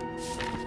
あ。